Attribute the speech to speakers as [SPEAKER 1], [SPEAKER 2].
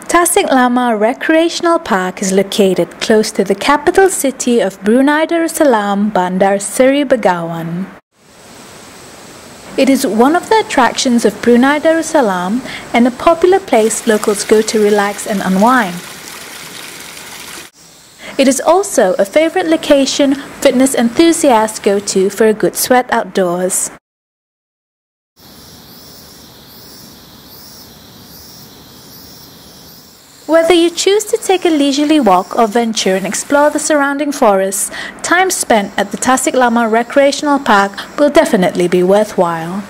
[SPEAKER 1] Tasek Lama Recreational Park is located close to the capital city of Brunei Darussalam, Bandar Seri Begawan. It is one of the attractions of Brunei Darussalam and a popular place locals go to relax and unwind. It is also a favorite location fitness enthusiasts go to for a good sweat outdoors. Whether you choose to take a leisurely walk or venture and explore the surrounding forests, time spent at the Tasek Lama Recreational Park will definitely be worthwhile.